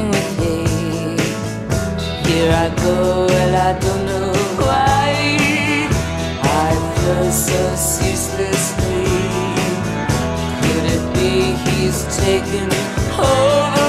sing with me. Here I go, well, I don't know why. I feel so ceaselessly. Could it be he's taken over?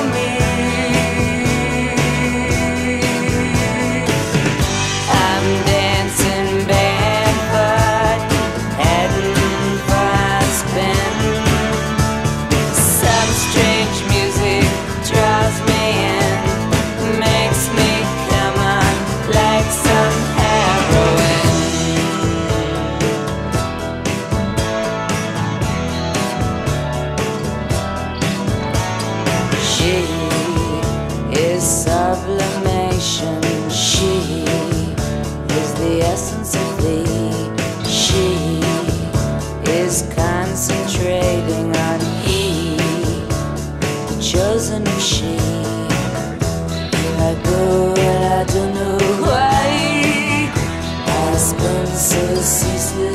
She is sublimation. She is the essence of thee. She is concentrating on he, chosen she. Go I don't know why. I so ceaselessly.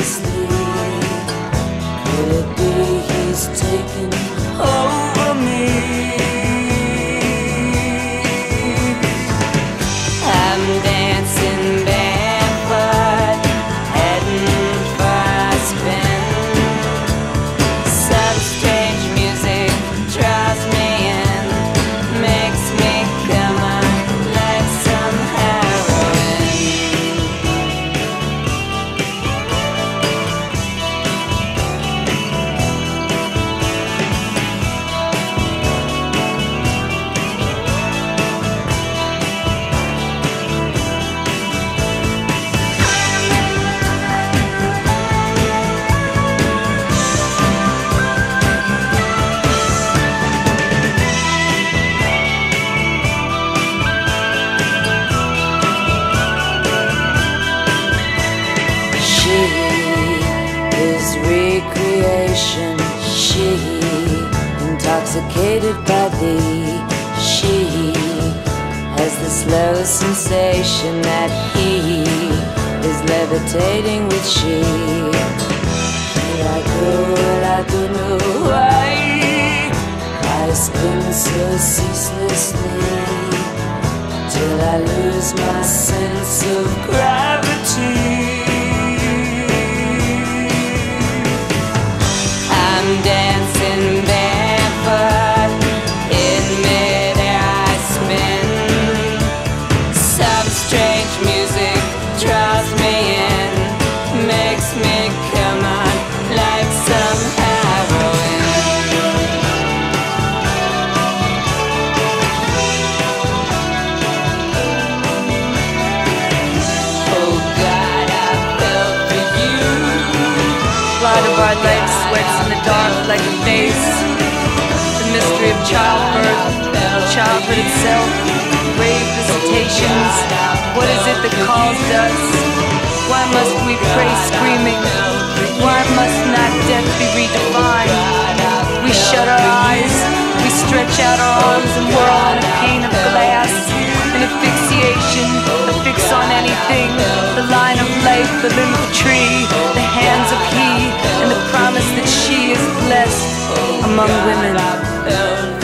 Recreation. She intoxicated by thee. She has the slow sensation that he is levitating with she. I spin so ceaselessly till I lose my sense of gravity. Childbirth, childhood itself, grave visitations. What is it that calls us? Why must we pray screaming? Why must not death be redefined? We shut our eyes, we stretch out our arms and whirl on a pane of glass. An asphyxiation, a fix on anything. The line of life, the limb of a tree, the hands of he, and the promise that she is blessed among women.